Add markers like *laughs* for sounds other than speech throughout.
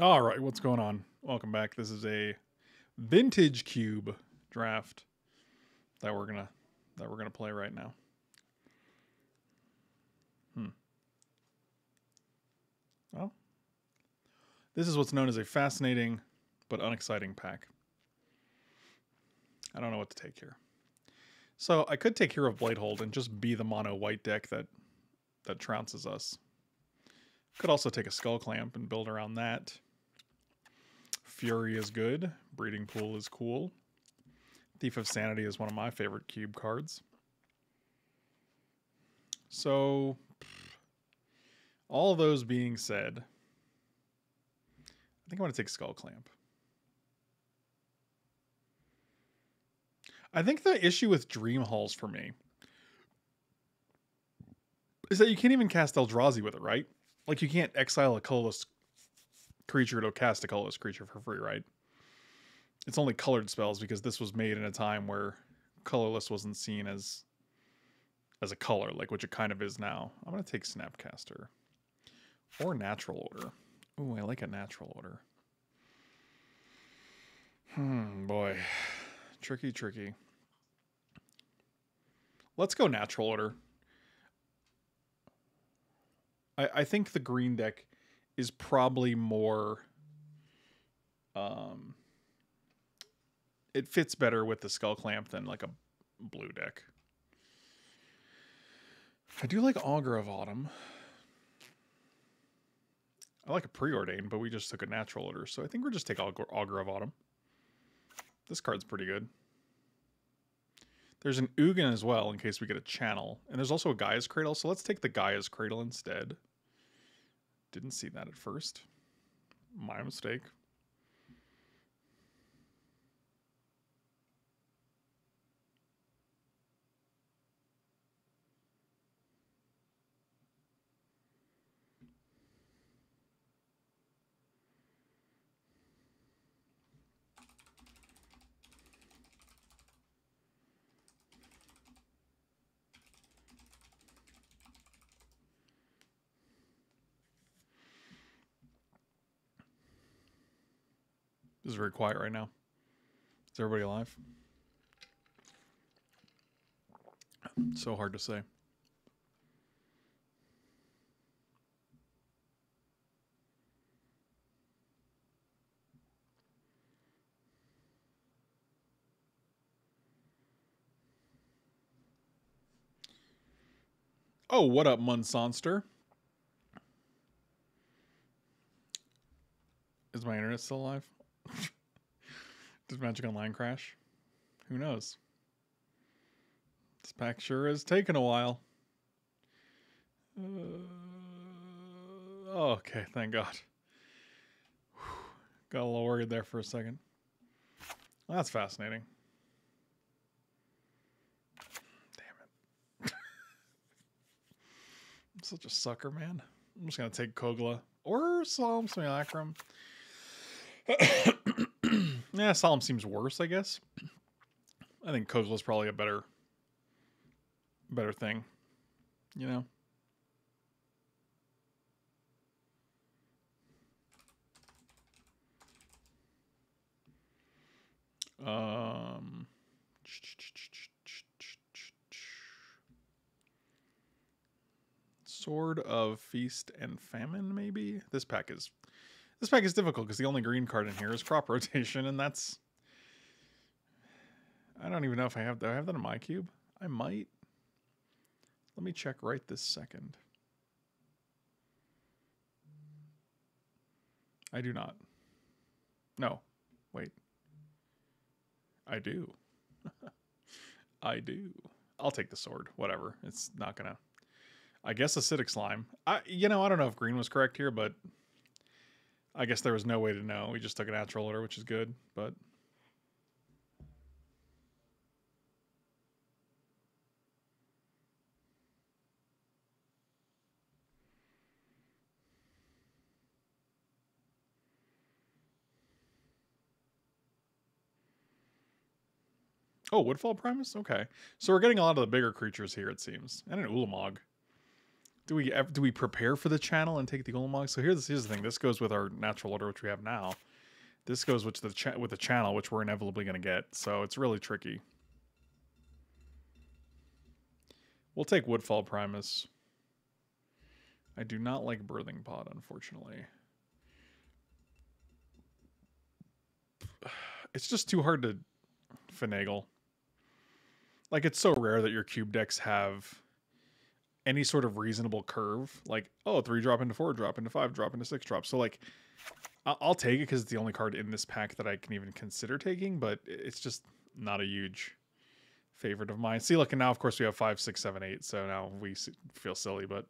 All right, what's going on? Welcome back. This is a vintage cube draft that we're gonna that we're gonna play right now. Hmm. Well, this is what's known as a fascinating but unexciting pack. I don't know what to take here. So I could take Hero of Bladehold and just be the mono white deck that that trounces us. Could also take a Skull Clamp and build around that. Fury is good. Breeding Pool is cool. Thief of Sanity is one of my favorite cube cards. So, all those being said, I think I'm going to take Skull Clamp. I think the issue with Dream Halls for me is that you can't even cast Eldrazi with it, right? Like you can't exile a colorless creature to cast a colorless creature for free, right? It's only colored spells because this was made in a time where colorless wasn't seen as as a color, like which it kind of is now. I'm gonna take Snapcaster. Or natural order. Ooh, I like a natural order. Hmm, boy. Tricky, tricky. Let's go natural order. I, I think the green deck is probably more um it fits better with the skull clamp than like a blue deck. I do like Augur of Autumn. I like a preordained, but we just took a natural order, so I think we're just take Augur, Augur of Autumn. This card's pretty good. There's an Ugin as well in case we get a channel. And there's also a Gaia's Cradle, so let's take the Gaia's Cradle instead. Didn't see that at first. My mistake. Very quiet right now. Is everybody alive? So hard to say. Oh, what up, Munsonster? Is my internet still alive? *laughs* Does Magic Online crash? Who knows? This pack sure has taken a while. Uh, okay, thank God. *sighs* Got a little worried there for a second. Well, that's fascinating. Damn it. *laughs* I'm such a sucker, man. I'm just going to take Kogla or Solemn Simulacrum. *coughs* yeah, Solemn seems worse, I guess. I think Kogla's probably a better better thing. You know? Um Sword of Feast and Famine, maybe? This pack is this pack is difficult because the only green card in here is crop *laughs* rotation, and that's I don't even know if I have do I have that in my cube? I might. Let me check right this second. I do not. No. Wait. I do. *laughs* I do. I'll take the sword. Whatever. It's not gonna. I guess acidic slime. I you know I don't know if green was correct here, but I guess there was no way to know. We just took a natural order, which is good, but Oh, Woodfall Primus? Okay. So we're getting a lot of the bigger creatures here, it seems. And an Ulamog. Do we ever, do we prepare for the channel and take the Ulamog? So here's here's the thing. This goes with our natural order, which we have now. This goes with the with the channel, which we're inevitably going to get. So it's really tricky. We'll take Woodfall Primus. I do not like Birthing Pod, unfortunately. *sighs* It's just too hard to finagle. Like it's so rare that your cube decks have any sort of reasonable curve. Like, oh, three drop into four drop into five drop into six drop. So like, I'll take it because it's the only card in this pack that I can even consider taking. But it's just not a huge favorite of mine. See, look, and now of course we have five, six, seven, eight. So now we feel silly, but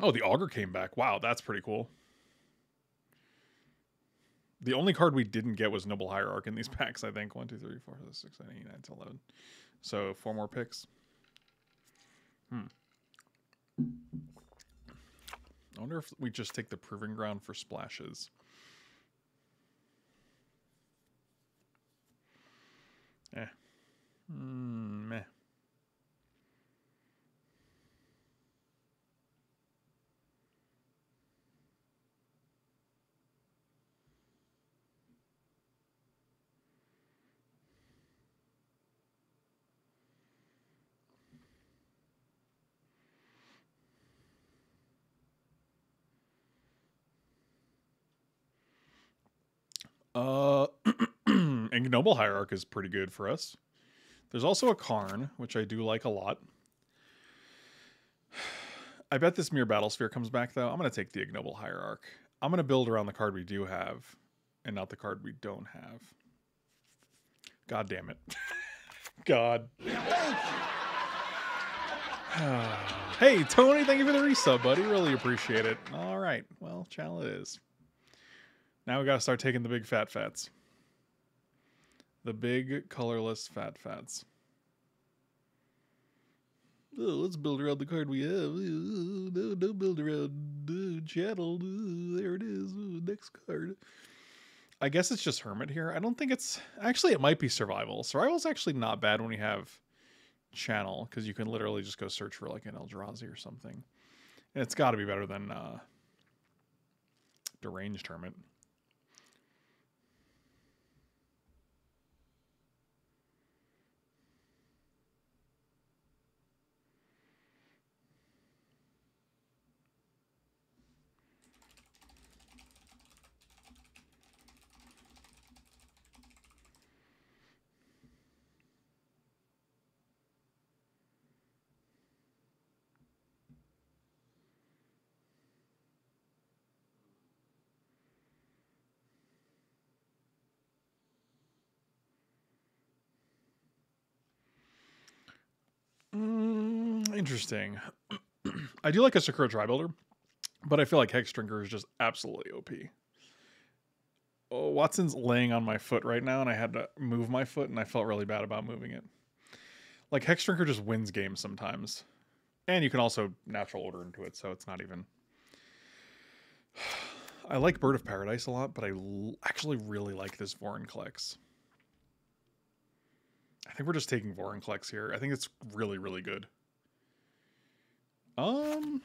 oh, the augur came back. Wow, that's pretty cool. The only card we didn't get was Noble Hierarch in these *laughs* packs, I think. 1, 2, 3, 4, 5, 6, 7, 8, 9, 10, 11. So four more picks. Hmm. I wonder if we just take the Proving Ground for splashes. Eh. Mm, meh. Uh, *clears throat* Ignoble Hierarch is pretty good for us. There's also a Karn, which I do like a lot. *sighs* I bet this Myr Battlesphere comes back, though. I'm going to take the Ignoble Hierarch. I'm going to build around the card we do have, and not the card we don't have. God damn it. *laughs* God. *sighs* hey, Tony, thank you for the resub, buddy. Really appreciate it. All right. Well, channel it is. Now we got to start taking the big fat fats. The big colorless fat fats. Oh, let's build around the card we have. No, no build around the channel. there it is. next card. I guess it's just Hermit here. I don't think it's... Actually, it might be Survival. Survival's actually not bad when you have Channel, because you can literally just go search for like an Eldrazi or something. And it's got to be better than uh, Deranged Hermit. Interesting. *clears throat* I do like a Sakura-Tribe Elder, but I feel like Hexdrinker is just absolutely OP. Oh, Watson's laying on my foot right now, and I had to move my foot, and I felt really bad about moving it. Like, Hexdrinker just wins games sometimes. And you can also natural order into it, so it's not even... *sighs* I like Bird of Paradise a lot, but I actually really like this Vorinclex. I think we're just taking Vorinclex here. I think it's really, really good. Um,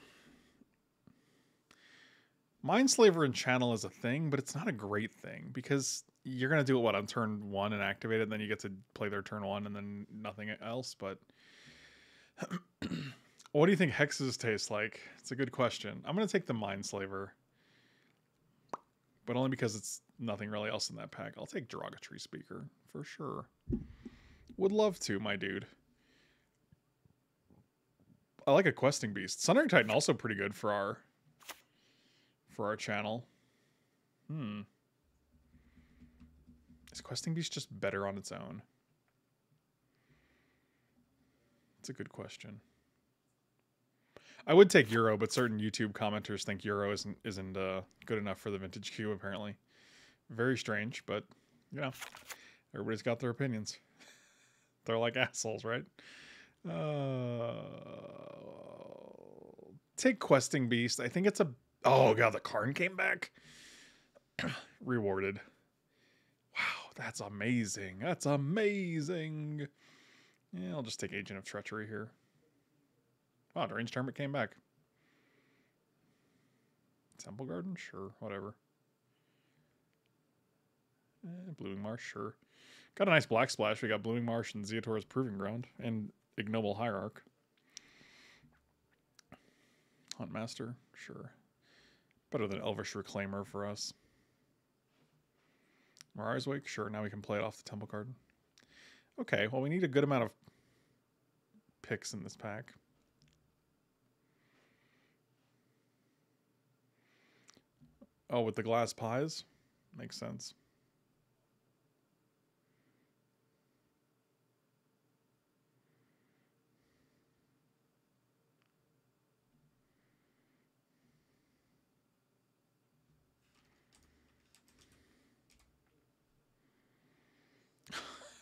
Mindslaver and Channel is a thing, but it's not a great thing because you're gonna do it what on turn one and activate it, and then you get to play their turn one and then nothing else. But *clears throat* what do you think hexes taste like? It's a good question. I'm gonna take the Mindslaver, but only because it's nothing really else in that pack. I'll take Derogatory Speaker for sure. Would love to, my dude. I like a questing beast. Sundering Titan also pretty good for our for our channel. Hmm. Is questing beast just better on its own? It's a good question. I would take Uro, but certain YouTube commenters think Uro isn't isn't uh, good enough for the vintage cube. Apparently, very strange, but you know, everybody's got their opinions. *laughs* They're like assholes, right? Uh, take questing beast. I think it's a. Oh god, the Karn came back. *clears throat* Rewarded. Wow, that's amazing. That's amazing. Yeah, I'll just take Agent of Treachery here. Wow, Deranged Hermit came back. Temple Garden? Sure, whatever. Eh, Blooming Marsh, sure. Got a nice black splash. We got Blooming Marsh and Ziatora's Proving Ground and Ignoble Hierarch. Huntmaster, sure. Better than Elvish Reclaimer for us. Mirari's Wake, sure. Now we can play it off the Temple Garden. Okay, well, we need a good amount of picks in this pack. Oh, with the glass pies? Makes sense.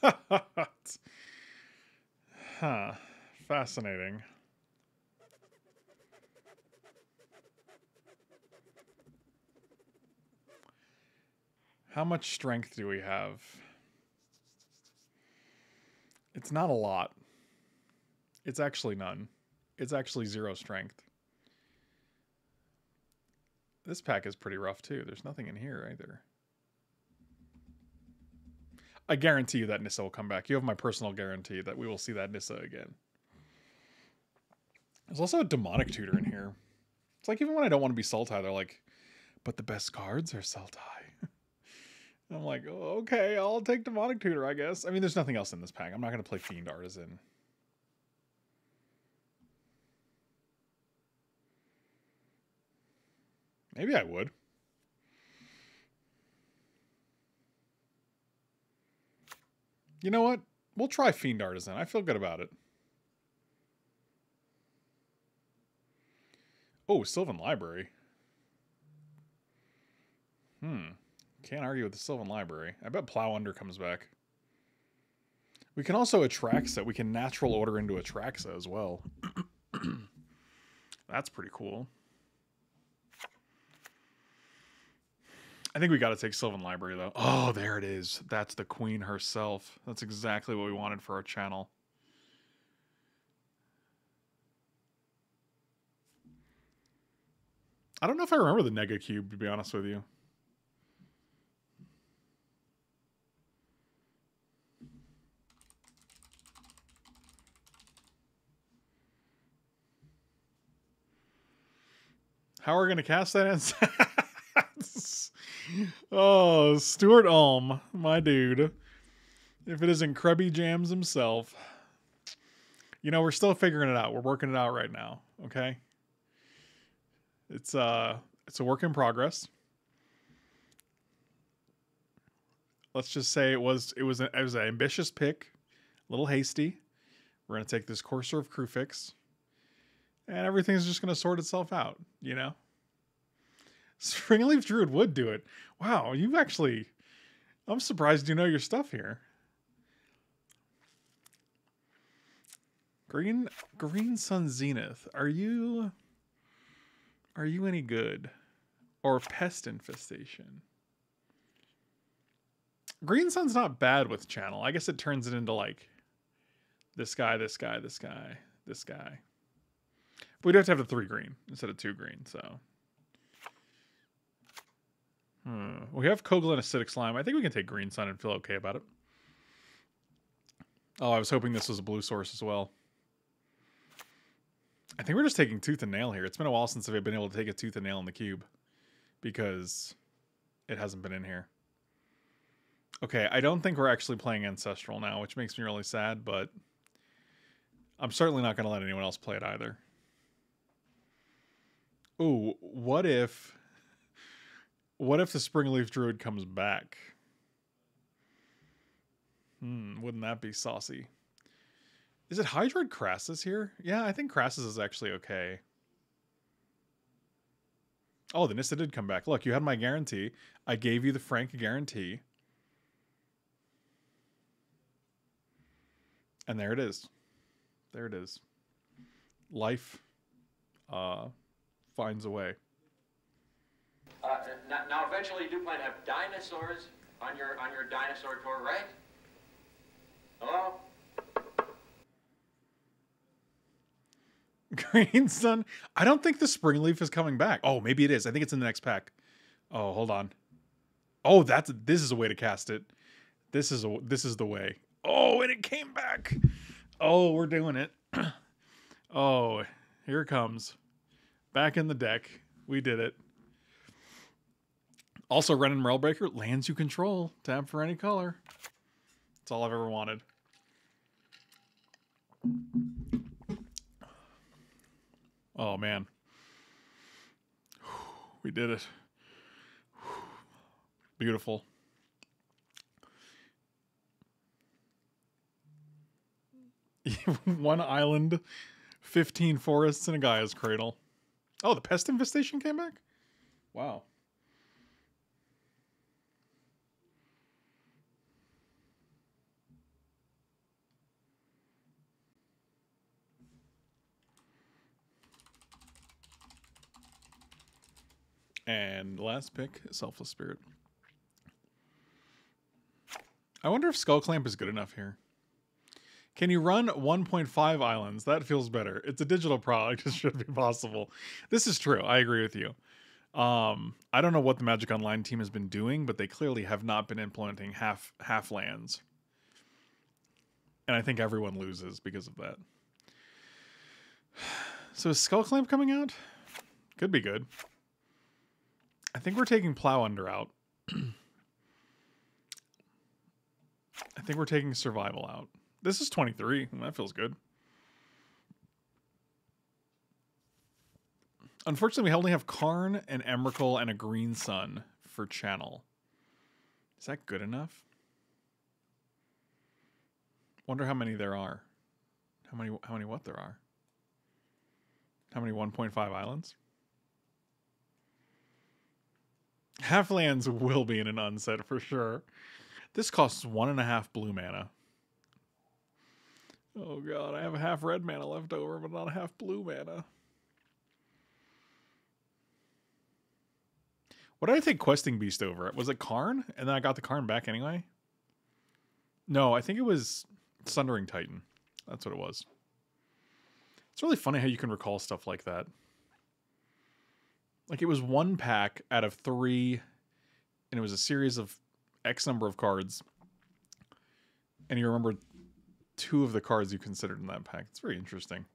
*laughs* huh. Fascinating. How much strength do we have? It's not a lot. It's actually none. It's actually zero strength. This pack is pretty rough too. There's nothing in here either. I guarantee you that Nissa will come back. You have my personal guarantee that we will see that Nissa again. There's also a demonic tutor in here. It's like even when I don't want to be Sultai, they're like, but the best cards are Sultai. *laughs* I'm like, okay, I'll take demonic tutor, I guess. I mean, there's nothing else in this pack. I'm not going to play Fiend Artisan. Maybe I would. You know what? We'll try Fiend Artisan. I feel good about it. Oh, Sylvan Library. Hmm. Can't argue with the Sylvan Library. I bet Plow Under comes back. We can also Atraxa. We can natural order into Atraxa as well. *clears throat* That's pretty cool. I think we got to take Sylvan Library though. Oh, there it is. That's the queen herself. That's exactly what we wanted for our channel. I don't know if I remember the Nega Cube, to be honest with you. How are we going to cast that? *laughs* oh, Stuart Ulm, my dude. If it isn't Krubby Jams himself. You know, we're still figuring it out. We're working it out right now, okay? It's uh it's a work in progress. Let's just say it was it was a, it was an ambitious pick, a little hasty. We're gonna take this Courser of Kruphix, and everything's just gonna sort itself out, you know. Springleaf Druid would do it. Wow, you actually. I'm surprised you know your stuff here. Green Green Sun Zenith. Are you are you any good? Or pest infestation? Green Sun's not bad with channel. I guess it turns it into like this guy, this guy, this guy, this guy. But we'd have to have the three green instead of two green, so Hmm. We have Koglan Acidic Slime. I think we can take Green Sun and feel okay about it. Oh, I was hoping this was a blue source as well. I think we're just taking Tooth and Nail here. It's been a while since I've been able to take a Tooth and Nail in the cube. Because it hasn't been in here. Okay, I don't think we're actually playing Ancestral now, which makes me really sad, but... I'm certainly not going to let anyone else play it either. Ooh, what if what if the Springleaf Druid comes back? Hmm, wouldn't that be saucy? Is it Hydroid Krasis here? Yeah, I think Crassus is actually okay. Oh, the Nissa did come back. Look, you had my guarantee. I gave you the frank guarantee. And there it is. There it is. Life uh, finds a way. Uh, now, eventually, you do plan to have dinosaurs on your on your dinosaur tour, right? Hello. *laughs* Green Sun. I don't think the spring leaf is coming back. Oh, maybe it is. I think it's in the next pack. Oh, hold on. Oh, that's this is a way to cast it. This is a this is the way. Oh, and it came back. Oh, we're doing it. *clears throat* oh, here it comes. Back in the deck. We did it. Also, Wrenn and Realmbreaker, lands you control. Tap for any color. That's all I've ever wanted. Oh, man. *sighs* We did it. *sighs* Beautiful. *laughs* One island, 15 forests, and a Gaia's cradle. Oh, the pest infestation came back? Wow. And last pick, Selfless Spirit. I wonder if Skull Clamp is good enough here. Can you run 1.5 islands? That feels better. It's a digital product. *laughs* It should be possible. This is true. I agree with you. Um, I don't know what the Magic Online team has been doing, but they clearly have not been implementing half half lands. And I think everyone loses because of that. *sighs* So is Skull Clamp coming out? Could be good. I think we're taking Plow Under out. I think we're taking Survival out. This is 23. That feels good. Unfortunately, we only have Karn, and Emrakul, and a Green Sun for channel. Is that good enough? Wonder how many there are. How many how many what there are? How many 1.5 islands? Halflands will be in an unset for sure. This costs one and a half blue mana. Oh god, I have a half red mana left over, but not a half blue mana. What did I take Questing Beast over? Was it Karn? And then I got the Karn back anyway? No, I think it was Sundering Titan. That's what it was. It's really funny how you can recall stuff like that. Like it was one pack out of three, and it was a series of X number of cards. And you remember two of the cards you considered in that pack. It's very interesting.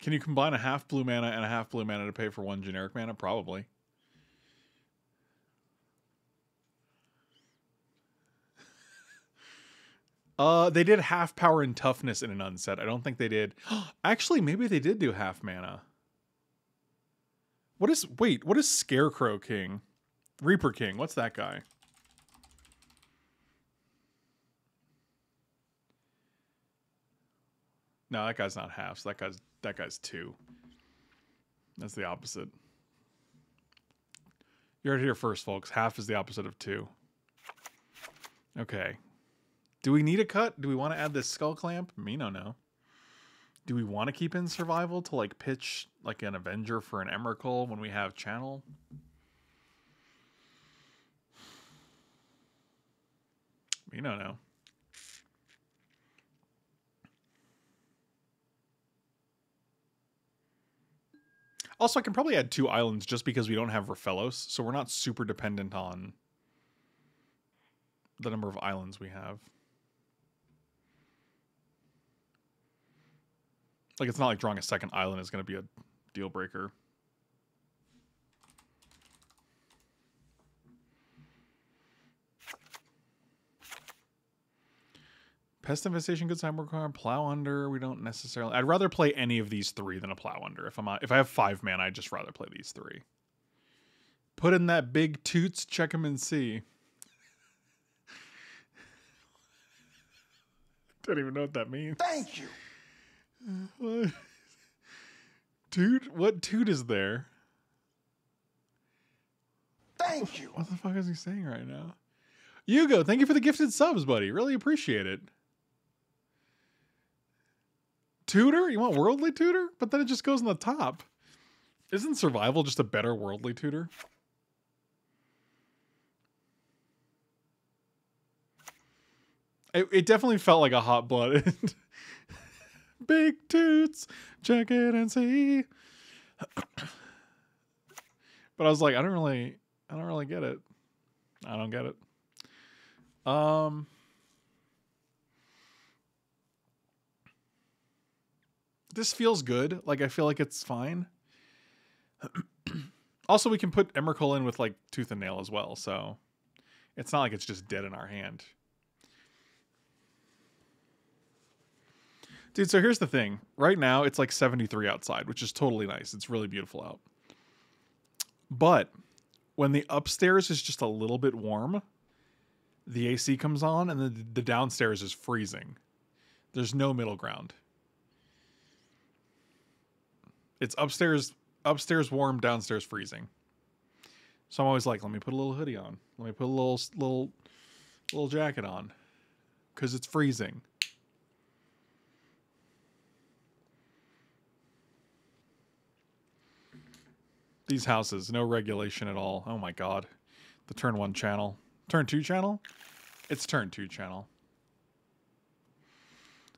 Can you combine a half blue mana and a half blue mana to pay for one generic mana? Probably. Uh, they did half power and toughness in an unset. I don't think they did. *gasps* Actually, maybe they did do half mana. What is wait? What is Scarecrow King? Reaper King. What's that guy? No, that guy's not half. So that guy's that guy's two. That's the opposite. You're here first, folks. Half is the opposite of two. Okay. Do we need a cut? Do we want to add this skull clamp? Me no no. Do we want to keep in survival to like pitch like an Avenger for an Emrakul when we have channel? Me no no. Also, I can probably add two islands just because we don't have Rofellos, so we're not super dependent on the number of islands we have. Like, it's not like drawing a second island is going to be a deal breaker. Pest infestation, good time require plow under. We don't necessarily. I'd rather play any of these three than a plow under. If I'm if I have five mana, I'd just rather play these three. Put in that big toots, check them and see. *laughs* Don't even know what that means. Thank you. What? *laughs* Toot? What toot is there? Thank you. What the fuck is he saying right now? Hugo, thank you for the gifted subs, buddy. Really appreciate it. Tutor? You want worldly tutor? But then it just goes on the top. Isn't survival just a better worldly tutor? It, it definitely felt like a hot blooded. *laughs* Big toots, check it and see. but I was like, I don't really, I don't really get it. I don't get it. Um. This feels good. Like I feel like it's fine. *clears throat* also, we can put Emrakul in with like tooth and nail as well, so it's not like it's just dead in our hand. Dude, so here's the thing. Right now, it's like 73 outside, which is totally nice. It's really beautiful out. But when the upstairs is just a little bit warm, the AC comes on and the, the downstairs is freezing. There's no middle ground. It's upstairs upstairs warm, downstairs freezing. So I'm always like, let me put a little hoodie on. Let me put a little little little jacket on cuz it's freezing. These houses, no regulation at all. Oh my god. The turn 1 channel. Turn 2 channel? It's turn 2 channel.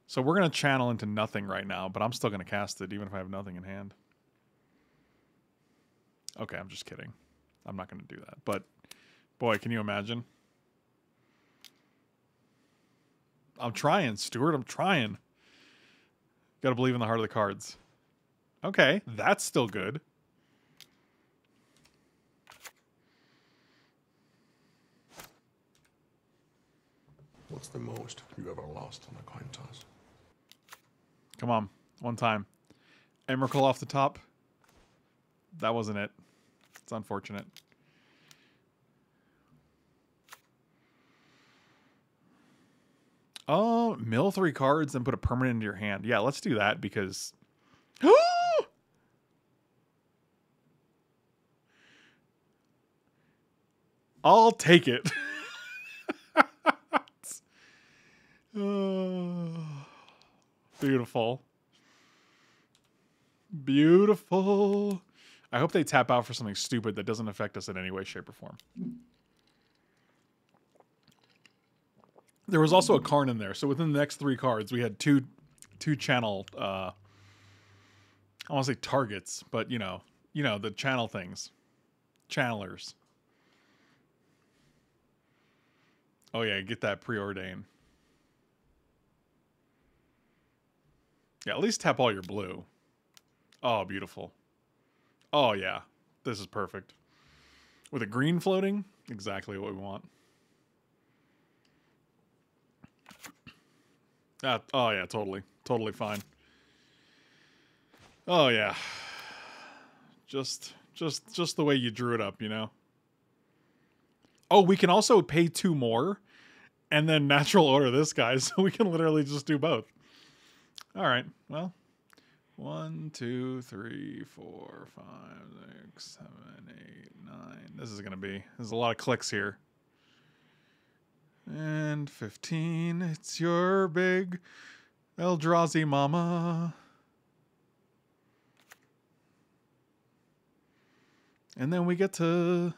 So we're going to channel into nothing right now, but I'm still going to cast it even if I have nothing in hand. Okay, I'm just kidding. I'm not going to do that. But boy, can you imagine? I'm trying, Stuart. I'm trying. Got to believe in the heart of the cards. Okay, that's still good. What's the most you ever lost on a coin toss? Come on, one time. Emrakul off the top. That wasn't it. It's unfortunate. Oh, mill three cards and put a permanent into your hand. Yeah, let's do that because. *gasps* I'll take it. *laughs* oh, beautiful. Beautiful. I hope they tap out for something stupid that doesn't affect us in any way, shape, or form. There was also a Karn in there, so within the next three cards, we had two, two channel. Uh, I want to say targets, but you know, you know the channel things, channelers. Oh yeah, get that preordain. Yeah, at least tap all your blue. Oh, beautiful. Oh, yeah. This is perfect. With a green floating, exactly what we want. Ah, oh, yeah, totally. Totally fine. Oh, yeah. Just, just, just the way you drew it up, you know? Oh, we can also pay two more and then *laughs* natural order this guy, so we can literally just do both. All right, well, one, two, three, four, five, six, seven, eight, nine. This is going to be, there's a lot of clicks here. And 15. It's your big Eldrazi mama. And then we get to.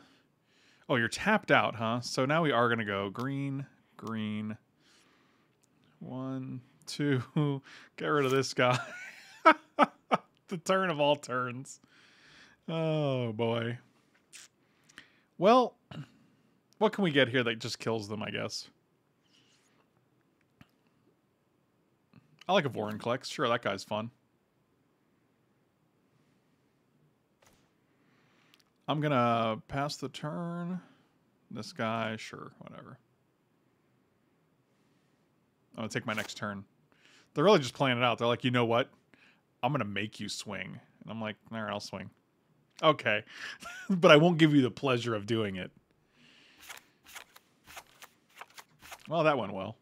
Oh, you're tapped out, huh? So now we are going to go green, green. One, two. *laughs* Get rid of this guy. *laughs* the turn of all turns. Oh boy. Well, what can we get here that just kills them, I guess? I like a Vorinclex. Sure, that guy's fun. I'm going to pass the turn. This guy, sure, whatever. I'm going to take my next turn. They're really just playing it out. They're like, you know what? I'm gonna make you swing. And I'm like, all right, I'll swing. Okay. *laughs* but I won't give you the pleasure of doing it. Well, that went well.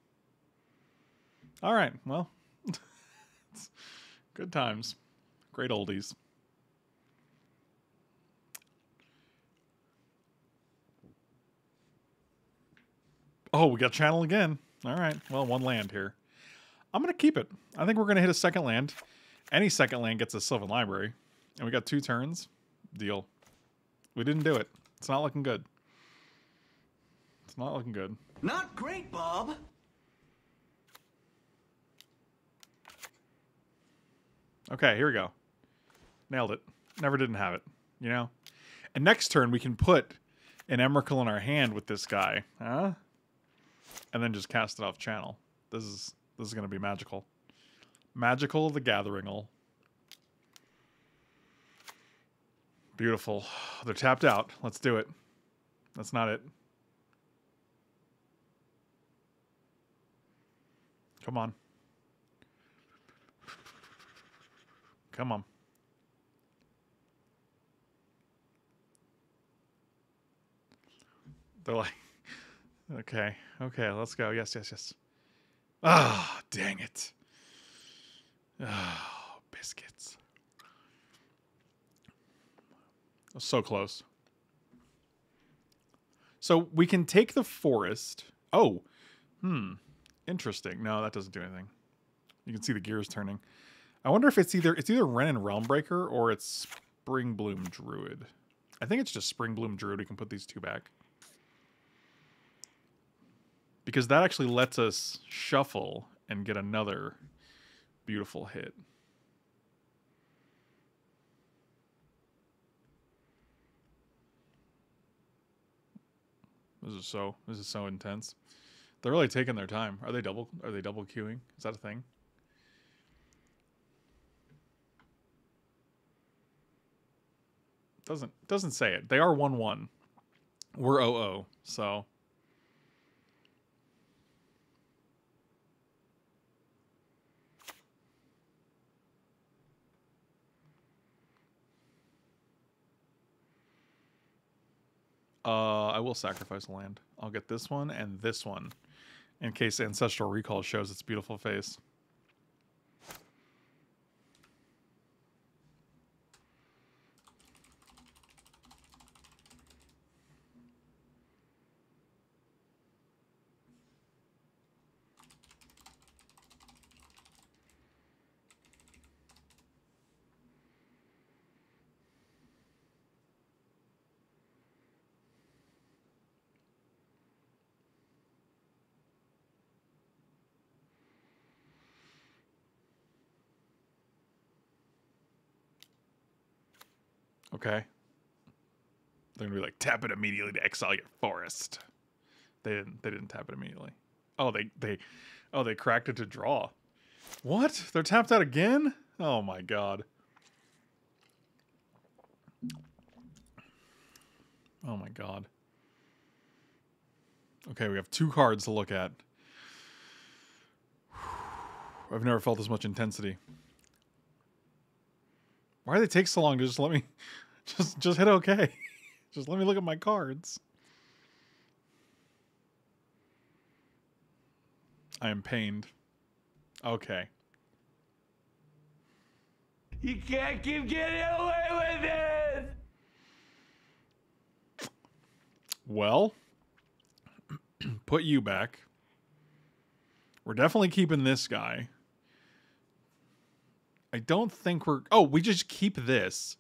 All right, well. *laughs* good times. Great oldies. Oh, we got channel again. All right. Well, one land here. I'm going to keep it. I think we're going to hit a second land. Any second land gets a Sylvan Library. And we got two turns. Deal. We didn't do it. It's not looking good. It's not looking good. Not great, Bob. Okay, here we go. Nailed it. Never didn't have it, you know? And next turn, we can put an Emrakul in our hand with this guy. Huh? And then just cast it off channel. This is this is going to be magical. Magical the Gathering all. Beautiful. They're tapped out. Let's do it. That's not it. Come on. Come on. They're like, *laughs* okay, okay, let's go. Yes, yes, yes. Ah, dang it. Ah, biscuits. So close. So we can take the forest. Oh, hmm. Interesting. No, that doesn't do anything. You can see the gears turning. I wonder if it's either it's either Wrenn and Realmbreaker or it's Springbloom Druid. I think it's just Springbloom Druid. We can put these two back. Because that actually lets us shuffle and get another beautiful hit. This is so this is so intense. They're really taking their time. Are they double are they double queuing? Is that a thing? Doesn't doesn't say it. They are one one. We're 0 so Uh, I will sacrifice land. I'll get this one and this one in case Ancestral Recall shows its beautiful face. Okay. They're gonna be like, tap it immediately to exile your forest. They didn't they didn't tap it immediately. Oh, they they oh they cracked it to draw. What? They're tapped out again? Oh my god. Oh my god. Okay, we have two cards to look at. *sighs* I've never felt this much intensity. Why do they take so long to just let me just just hit okay? *laughs* just let me look at my cards. I am pained. Okay. You can't keep getting away with it! Well, *clears throat* put you back. We're definitely keeping this guy. I don't think we're. Oh, we just keep this.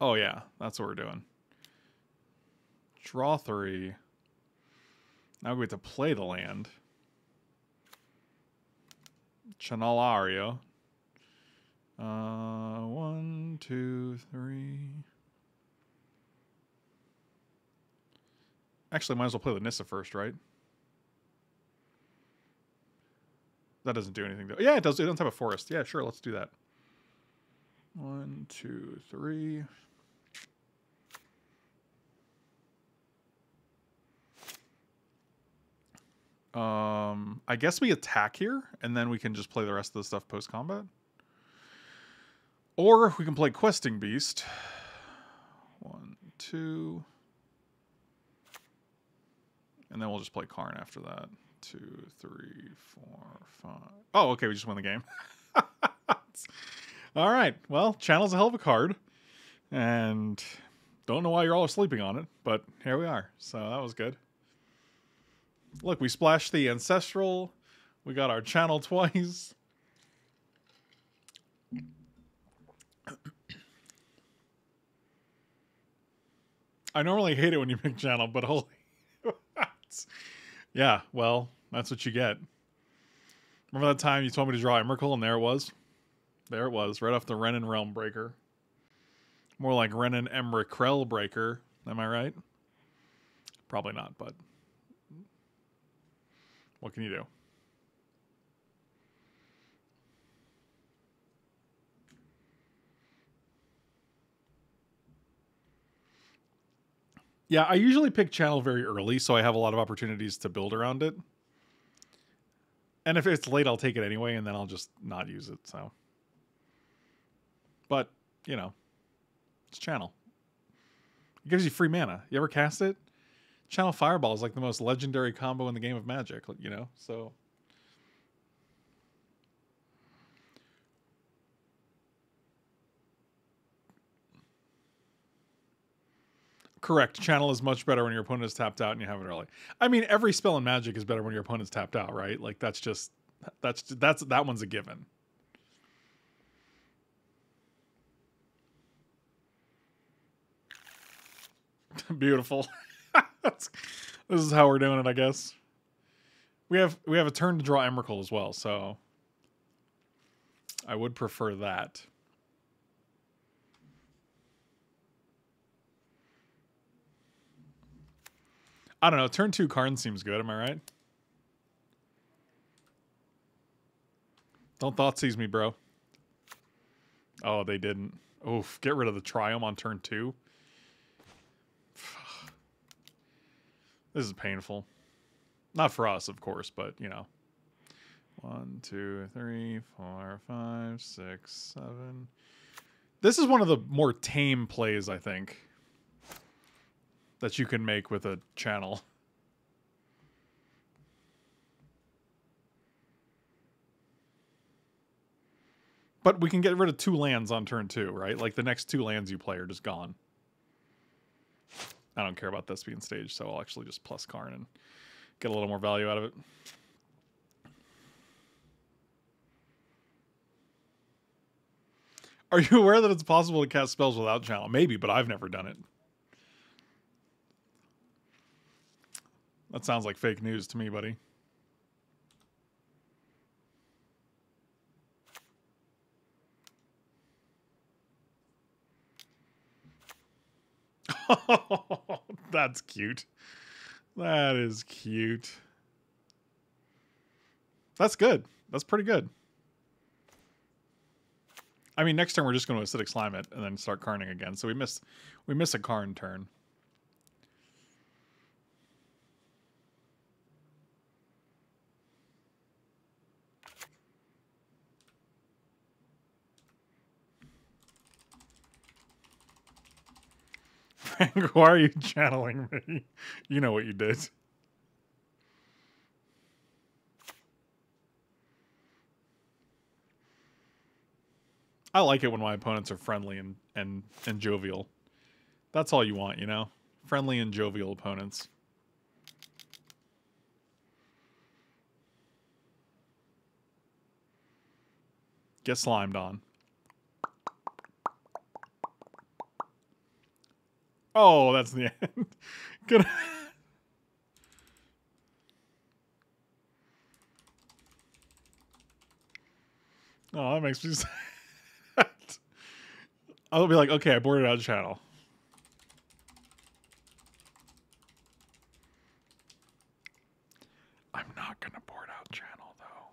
Oh, yeah. That's what we're doing. Draw three. Now we get to play the land. Chanalaria. Uh, one, two, three. Actually, might as well play the Nissa first, right? That doesn't do anything though. Yeah, it does. It doesn't have a forest. Yeah, sure. Let's do that. One, two, three. Um, I guess we attack here, and then we can just play the rest of the stuff post combat. Or we can play Questing Beast. One, two. And then we'll just play Karn after that two, three, four, five. Oh, okay, we just won the game. *laughs* all right. Well, Channel's a hell of a card. And don't know why you're all sleeping on it, but here we are. So that was good. Look, we splashed the Ancestral. We got our channel *laughs* twice. I normally hate it when you pick channel, but *laughs* holy. yeah, well, that's what you get. Remember that time you told me to draw Emrakul and there it was? There it was, right off the Renin Realm Breaker. More like Renin Emmerich Krell Breaker. Am I right? Probably not, but what can you do? Yeah, I usually pick channel very early, so I have a lot of opportunities to build around it. And if it's late, I'll take it anyway, and then I'll just not use it. So, but you know, it's channel. It gives you free mana. You ever cast it? Channel Fireball is like the most legendary combo in the game of Magic. You know, so Correct. Channel is much better when your opponent is tapped out and you have it early. I mean, every spell in Magic is better when your opponent's tapped out, right? Like that's just that's that's that one's a given. *laughs* Beautiful. *laughs* this is how we're doing it, I guess. We have we have a turn to draw Emrakul as well, so I would prefer that. I don't know. Turn two Karn seems good. Am I right? Don't Thoughtseize me, bro. Oh, they didn't. Oof. Get rid of the Triome on turn two. This is painful. Not for us, of course, but, you know. One, two, three, four, five, six, seven. This is one of the more tame plays, I think that you can make with a channel. But we can get rid of two lands on turn two, right? Like the next two lands you play are just gone. I don't care about this being staged, so I'll actually just plus Karn and get a little more value out of it. Are you aware that it's possible to cast spells without channel? Maybe, but I've never done it. That sounds like fake news to me, buddy. *laughs* that's cute. That is cute. That's good. That's pretty good. I mean, next turn we're just going to acidic slime it and then start carning again. So we miss we miss a Karn turn. Why are you channeling me? You know what you did. I like it when my opponents are friendly and, and, and jovial. That's all you want, you know? Friendly and jovial opponents. Get slimed on. Oh, that's the end. *laughs* Good. Oh, that makes me *laughs* sad. I'll be like, okay, I boarded out channel. I'm not gonna board out channel though.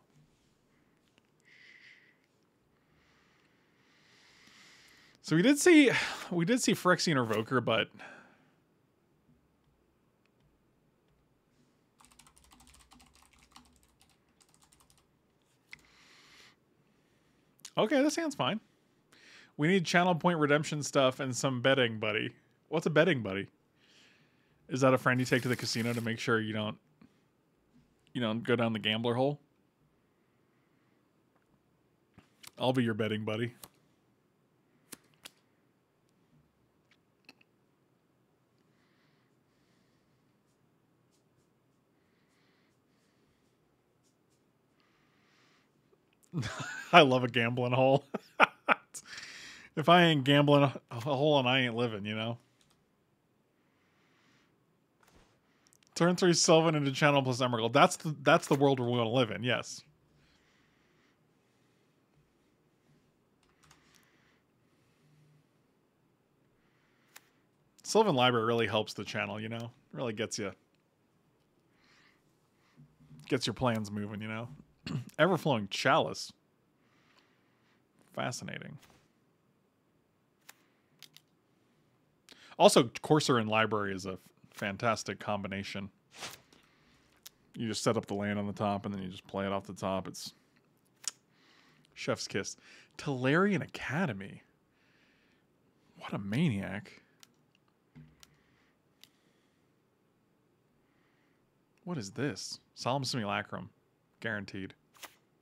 So we did see we did see Phyrexian Revoker, but Okay, that sounds fine. We need channel point redemption stuff and some betting buddy. What's a betting buddy? Is that a friend you take to the casino to make sure you don't you don't go down the gambler hole? I'll be your betting buddy. *laughs* I love a gambling hole. *laughs* if I ain't gambling a hole and I ain't living, you know? Turn three Sylvan into Channel plus Emrakul. That's the that's the world we want to live in. Yes. Sylvan Library really helps the channel. You know, really gets you gets your plans moving. You know. *clears throat* Everflowing chalice. Fascinating. Also, Courser and Library is a fantastic combination. You just set up the land on the top and then you just play it off the top. It's chef's kiss. Tolarian Academy. What a maniac. What is this? Solemn Simulacrum. Guaranteed.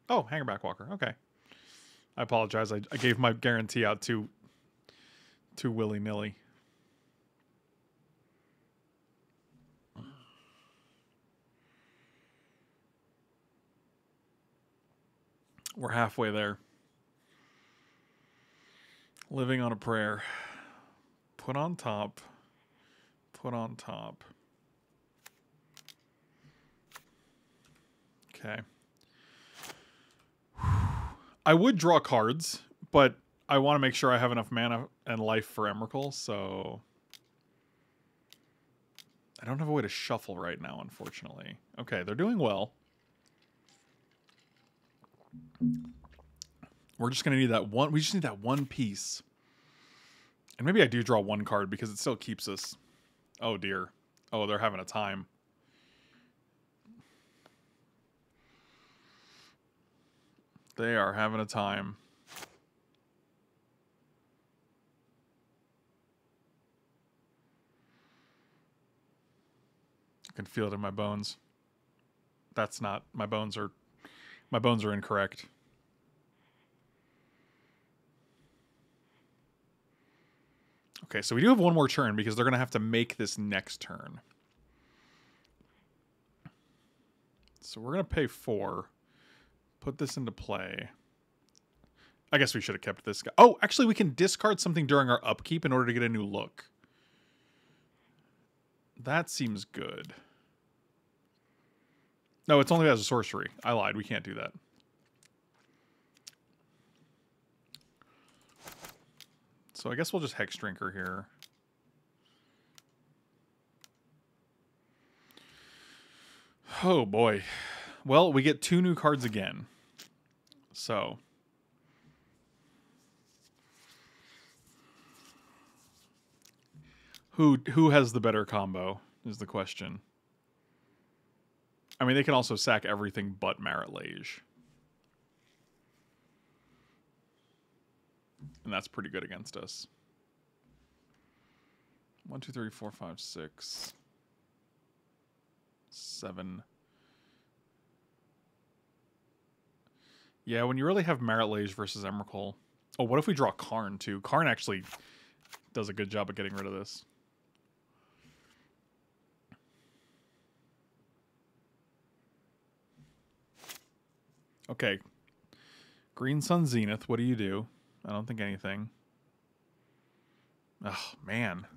Oh, Hangerback Walker. Okay. I apologize. I, I gave my guarantee out too too willy nilly. We're halfway there. Living on a prayer. Put on top. Put on top. Okay. I would draw cards, but I want to make sure I have enough mana and life for Emrakul, so I don't have a way to shuffle right now, unfortunately. Okay, they're doing well. We're just gonna need that one. We just need that one piece. And maybe I do draw one card because it still keeps us. Oh dear. Oh, they're having a time. They are having a time. I can feel it in my bones. That's not my bones are my bones are incorrect. Okay, so we do have one more turn because they're going to have to make this next turn. So we're going to pay four. Put this into play. I guess we should have kept this guy. Oh, actually, we can discard something during our upkeep in order to get a new look. That seems good. No, it's only as a sorcery. I lied. We can't do that. So I guess we'll just Hexdrinker here. Oh boy. Well, we get two new cards again. So. Who who has the better combo is the question. I mean, they can also sack everything but Marit Lage. And that's pretty good against us. One, two, three, four, five, six, seven. Yeah, when you really have Marit Lage versus Emrakul. Oh, what if we draw Karn too? Karn actually does a good job of getting rid of this. Okay. Green Sun Zenith, what do you do? I don't think anything. Oh, man.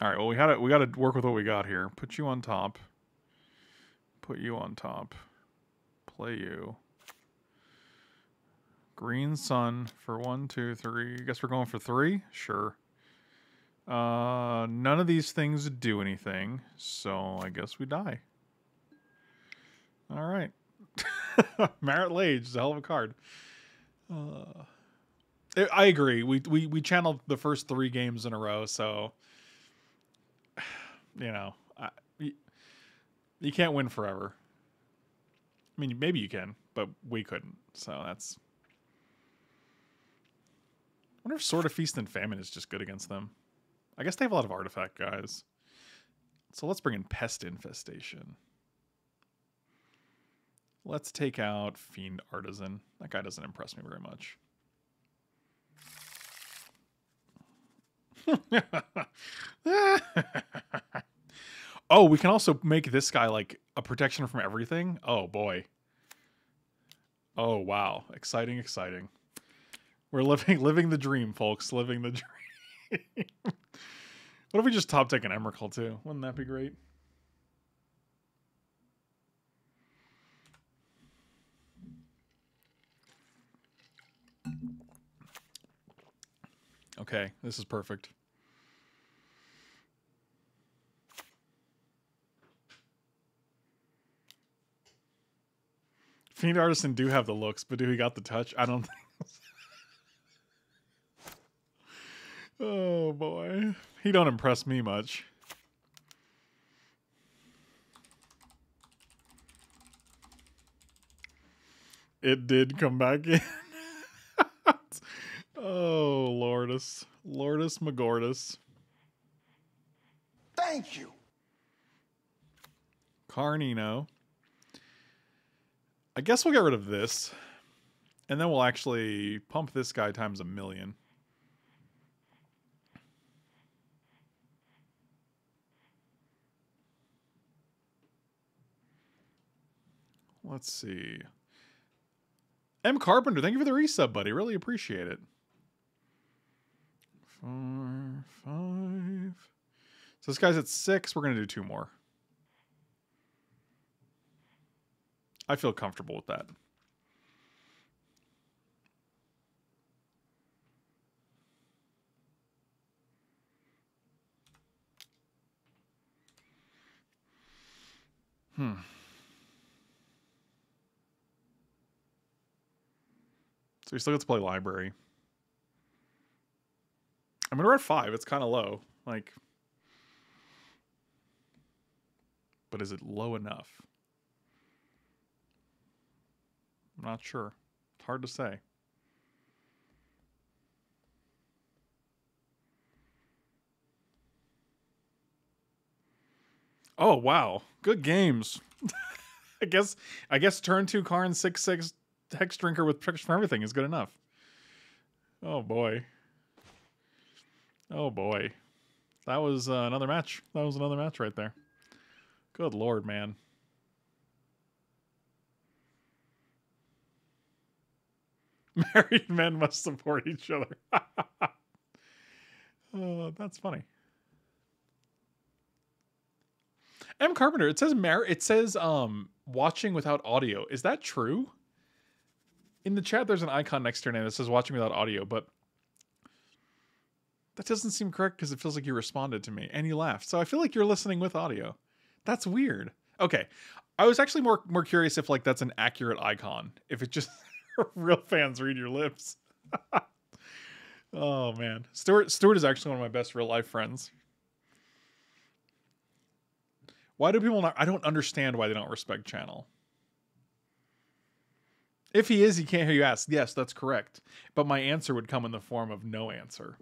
All right, well we had to we got to work with what we got here. Put you on top. Put you on top. Play you. Green Sun for one, two, three. I guess we're going for three? Sure. Uh, none of these things do anything, so I guess we die. All right. *laughs* Marit Lage is a hell of a card. Uh, I agree. We, we we channeled the first three games in a row, so you know, I, you, you can't win forever. I mean, maybe you can, but we couldn't. So that's. I wonder if Sword of Feast and Famine is just good against them. I guess they have a lot of artifact guys. So let's bring in Pest Infestation. Let's take out Fiend Artisan. That guy doesn't impress me very much. *laughs* *laughs* *laughs* Oh, we can also make this guy like a protection from everything. Oh boy. Oh wow. Exciting, exciting. We're living *laughs* living the dream, folks. Living the *laughs* dream. what if we just top deck an Emrakul too? Wouldn't that be great? Okay, this is perfect. Fiend Artisan do have the looks, but do he got the touch? I don't think. *laughs* oh boy, he don't impress me much. It did come back in. *laughs* oh, Lordus. Lordus Magordus. Thank you. Carnino. I guess we'll get rid of this. And then we'll actually pump this guy times a million. Let's see. M. Carpenter, thank you for the resub, buddy. Really appreciate it. Four, five. So this guy's at six. We're going to do two more. I feel comfortable with that. Hmm. So you still get to play library. I mean, we're at five. It's kind of low. Like, but is it low enough? I'm not sure. It's hard to say. Oh wow, good games. *laughs* I guess I guess turn two Karn six six Hexdrinker with tricks from everything is good enough. Oh boy. Oh boy. That was uh, another match. That was another match right there. Good lord, man. *laughs* Married men must support each other. *laughs* oh, that's funny. M Carpenter, it says mar- it says um watching without audio. Is that true? In the chat there's an icon next to your name that says watching without audio, but that doesn't seem correct because it feels like you responded to me and you laughed. So I feel like you're listening with audio. That's weird. Okay. I was actually more more curious if like that's an accurate icon. If it just *laughs* real fans read your lips. *laughs* oh man. Stuart Stuart is actually one of my best real life friends. Why do people not I don't understand why they don't respect channel. If he is, he can't hear you ask. Yes, that's correct. But my answer would come in the form of no answer.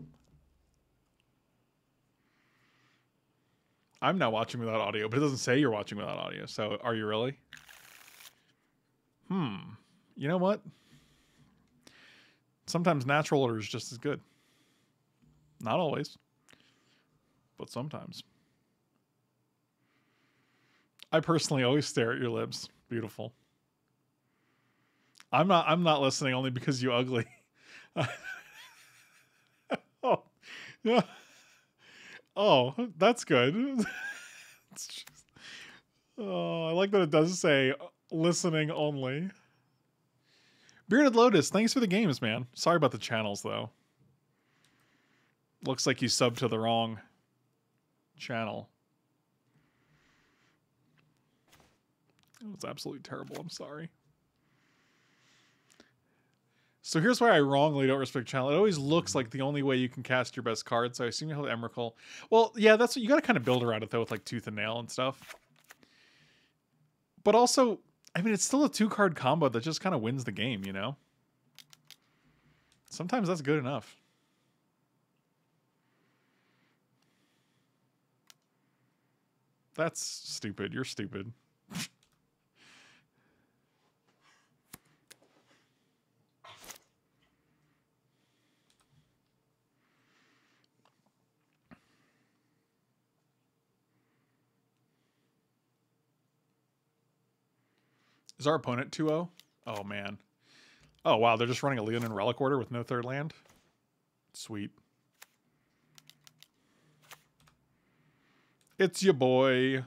I'm now watching without audio, but it doesn't say you're watching without audio. So are you really? Hmm. You know what? Sometimes natural order is just as good. Not always, but sometimes. I personally always stare at your lips. Beautiful. I'm not I'm not listening only because you ugly. *laughs* oh. Yeah. Oh, that's good. *laughs* just, oh, I like that it does say listening only. Bearded Lotus, thanks for the games, man. Sorry about the channels though. Looks like you subbed to the wrong channel. It was absolutely terrible. I'm sorry. So here's why I wrongly don't respect channel. It always looks like the only way you can cast your best card. So I assume you have Emrakul. Well, yeah, that's what you got to kind of build around it though, with like Tooth and Nail and stuff. But also, I mean, it's still a two card combo that just kind of wins the game, you know. Sometimes that's good enough. That's stupid. You're stupid. Is our opponent 2-0? Oh, man. Oh, wow. They're just running a Leonin Relic-Warder with no third land? Sweet. It's your boy.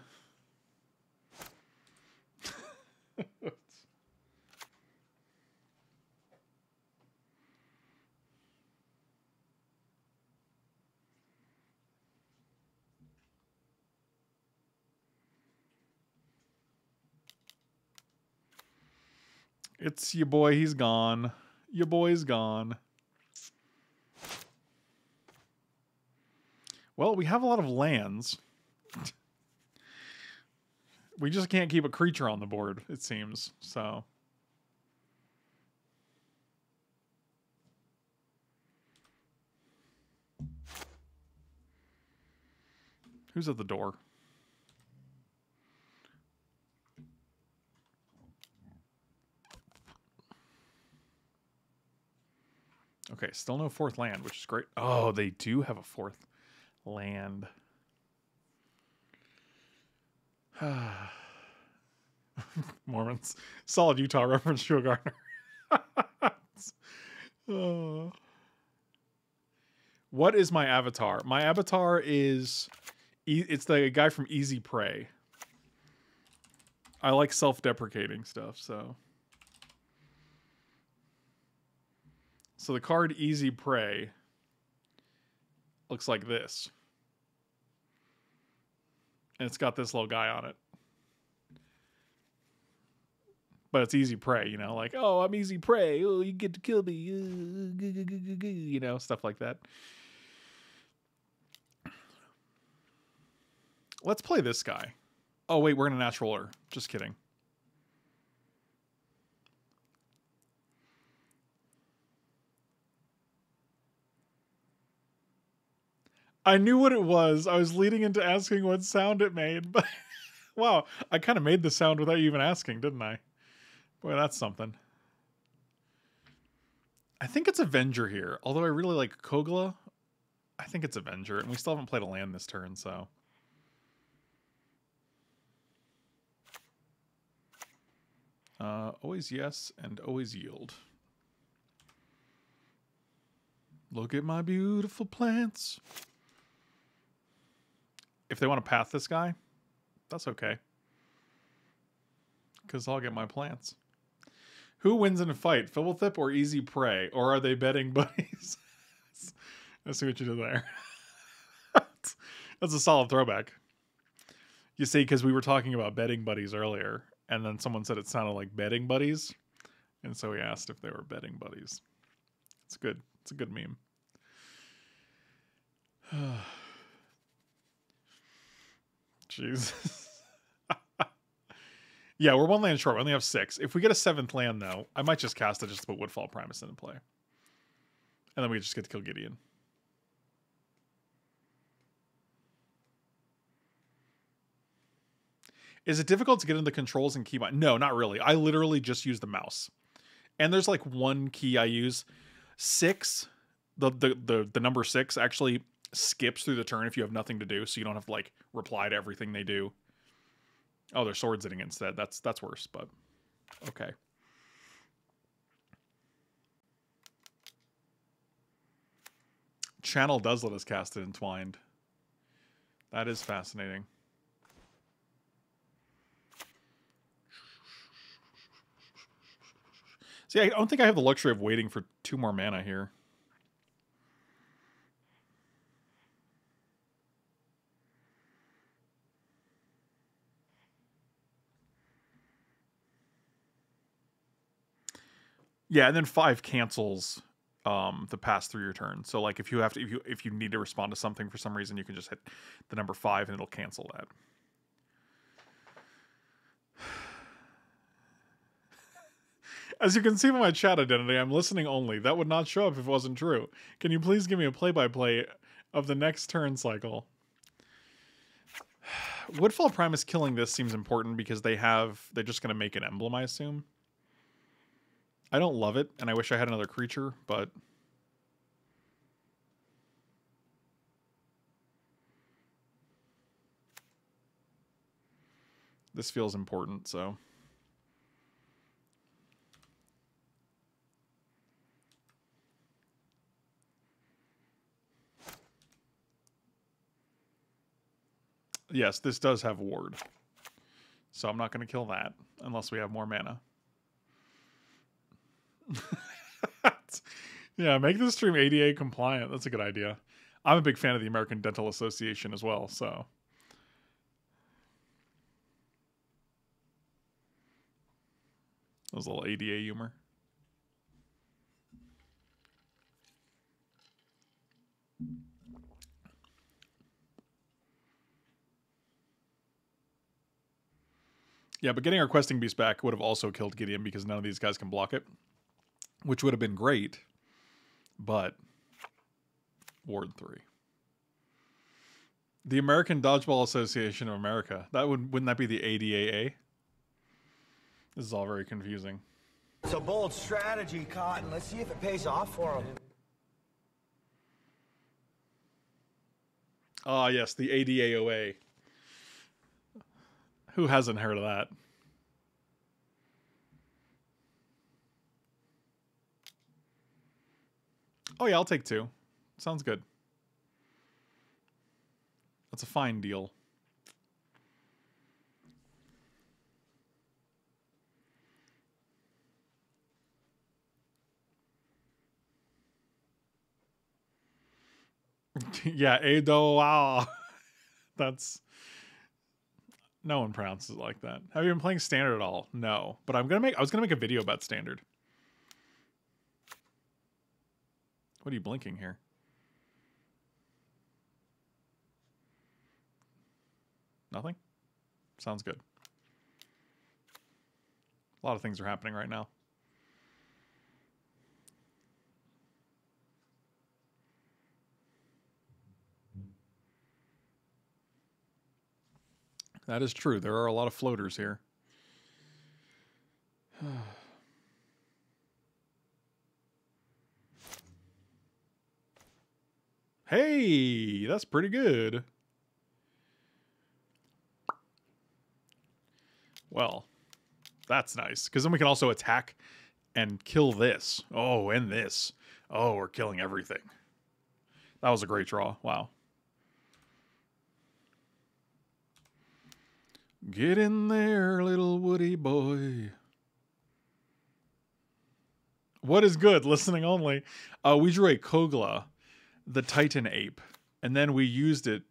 It's your boy. He's gone. Your boy's gone. Well, we have a lot of lands. *laughs* We just can't keep a creature on the board, it seems. So. Who's at the door? Okay, still no fourth land, which is great. Oh, they do have a fourth land. *sighs* Mormons. Solid Utah reference, Joe Gardner. oh. *laughs* Uh. What is my avatar? My avatar is it's the guy from Easy Prey. I like self-deprecating stuff, so So the card Easy Prey looks like this. And it's got this little guy on it. But it's easy prey, you know, like, oh, I'm easy prey. Oh, you get to kill me. Uh, you know, stuff like that. Let's play this guy. Oh, wait, we're in a natural order. Just kidding. I knew what it was. I was leading into asking what sound it made, *laughs* but wow, I kind of made the sound without even asking, didn't I? Boy, that's something. I think it's Avenger here, although I really like Kogla. I think it's Avenger, and we still haven't played a land this turn, so. Uh, always yes and always yield. Look at my beautiful plants if they want to path this guy, that's okay. Because I'll get my plants. Who wins in a fight, Philithip or Easy Prey? Or are they betting *laughs* buddies? I see what you did there. *laughs* That's a solid throwback. You see, because we were talking about betting buddies earlier, and then someone said it sounded like betting buddies. And so we asked if they were betting buddies. It's good. It's a good meme. *sighs* *sighs* Jesus. *laughs* yeah, we're one land short. We only have six. If we get a seventh land, though, I might just cast it just to put Woodfall Primus into play. And then we just get to kill Gideon. Is it difficult to get into the controls and keybind? No, not really. I literally just use the mouse. And there's like one key I use. Six, the the the, the number six actually skips through the turn if you have nothing to do, so you don't have to like reply to everything they do. Oh, they're sword sitting instead. That's that's worse, but okay. Channel does let us cast it entwined. That is fascinating. See, I don't think I have the luxury of waiting for two more mana here. Yeah, and then five cancels um, the pass through your turn. So like if you have to if you if you need to respond to something for some reason, you can just hit the number five and it'll cancel that. *sighs* As you can see from my chat identity, I'm listening only. That would not show up if it wasn't true. Can you please give me a play-by-play of the next turn cycle? *sighs* Woodfall Primus killing this seems important because they have they're just going to make an emblem, I assume. I don't love it, and I wish I had another creature, but this feels important, so. Yes, this does have ward. So I'm not going to kill that unless we have more mana. *laughs* yeah, make the stream ADA compliant. That's a good idea. I'm a big fan of the American Dental Association as well, so. That was a little ADA humor. Yeah, but getting our questing beast back would have also killed Gideon because none of these guys can block it, which would have been great. But Ward three, the American Dodgeball Association of America. That would wouldn't that be the ADAA? This is all very confusing. It's a bold strategy, Cotton. Let's see if it pays off for him. Ah, yes, the ADAOA. Who hasn't heard of that? Oh yeah, I'll take two. Sounds good. That's a fine deal. *laughs* yeah, Edo. Wow. *laughs* That's no one pronounces it like that. Have you been playing standard at all? No, but I'm gonna make. I was gonna make a video about standard. What are you blinking here? Nothing. Sounds good. A lot of things are happening right now. That is true. There are a lot of floaters here. Hey, that's pretty good. Well, that's nice. Because then we can also attack and kill this. Oh, and this. Oh, we're killing everything. That was a great draw. Wow. Get in there, little woody boy. What is good? Listening only. Uh, we drew a Kogla, the Titan ape, and then we used it.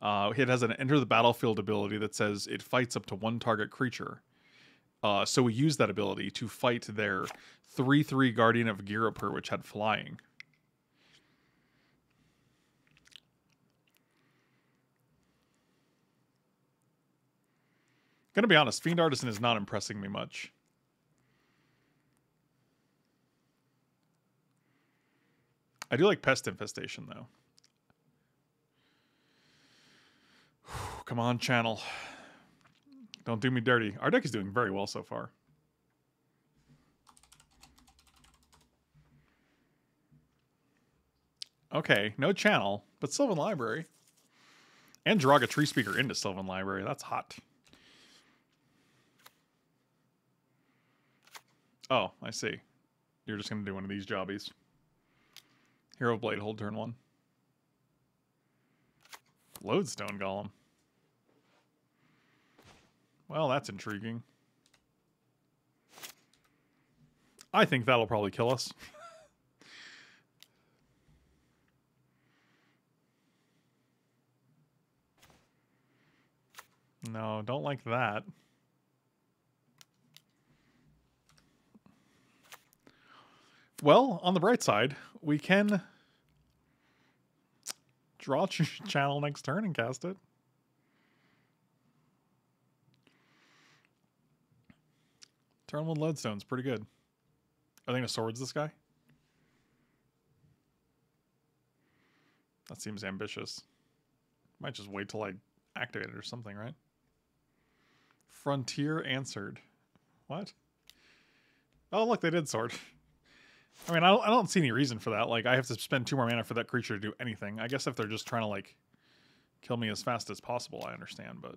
Uh, it has an enter the battlefield ability that says it fights up to one target creature. Uh, so we used that ability to fight their 3 3 Guardian of Ghirapur, which had flying. Gonna be honest, Fiend Artisan is not impressing me much. I do like Pest Infestation, though. Come on, channel. Don't do me dirty. Our deck is doing very well so far. Okay, no channel, but Sylvan Library. And Joraga Treespeaker into Sylvan Library. That's hot. Oh, I see. You're just going to do one of these jobbies. Hero Blade, hold turn one. Lodestone Golem. Well, that's intriguing. I think that'll probably kill us. *laughs* no, don't like that. Well, on the bright side, we can draw ch *laughs* channel next turn and cast it. Turn one lodestone's pretty good. Are they gonna swords this guy? That seems ambitious. Might just wait till I activate it or something, right? Frontier answered. What? Oh, look, they did sword. *laughs* I mean, I don't, I don't see any reason for that. Like, I have to spend two more mana for that creature to do anything. I guess if they're just trying to, like, kill me as fast as possible, I understand, but...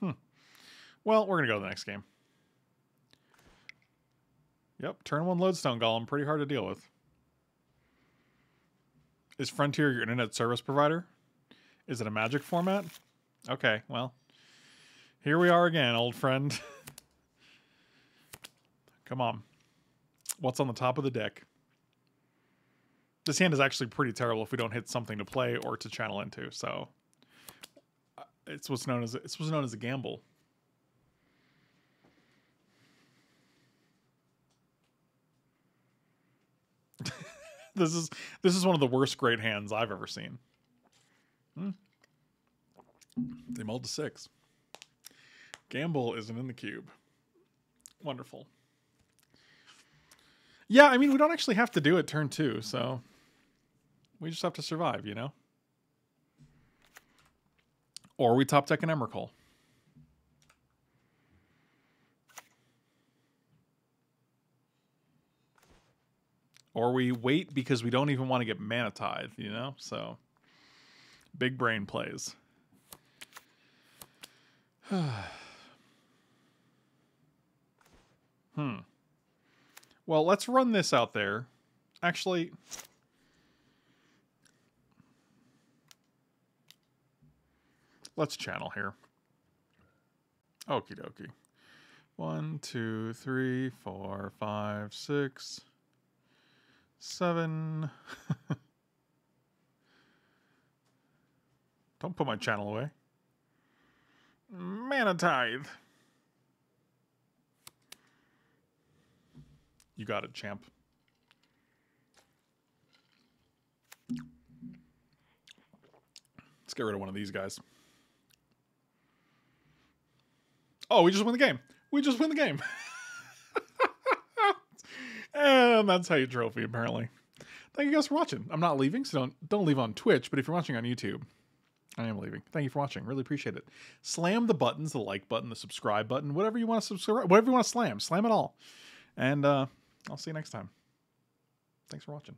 Hmm. Well, we're going to go to the next game. Yep, turn one lodestone golem, pretty hard to deal with. Is Frontier your internet service provider? Is it a magic format? Okay, well, here we are again, old friend. *laughs* Come on. What's on the top of the deck? This hand is actually pretty terrible if we don't hit something to play or to channel into, so... It's what's known as it's what's known as a gamble. *laughs* this is this is one of the worst great hands I've ever seen. Hmm. They mulled to six. Gamble isn't in the cube. Wonderful. Yeah, I mean we don't actually have to do it turn two, so we just have to survive, you know? Or we top deck an Emrakul. Or we wait because we don't even want to get mana tithe, you know? So big brain plays. *sighs* hmm. Well, let's run this out there. Actually, let's channel here. Okie dokie. One, two, three, four, five, six, seven. *laughs* Don't put my channel away. Mana You got it, champ. Let's get rid of one of these guys. Oh, we just win the game. We just win the game. *laughs* and that's how you trophy, apparently. Thank you guys for watching. I'm not leaving, so don't don't leave on Twitch, but if you're watching on YouTube, I am leaving. Thank you for watching. Really appreciate it. Slam the buttons, the like button, the subscribe button, whatever you want to subscribe, whatever you want to slam, slam it all. And uh, I'll see you next time. Thanks for watching.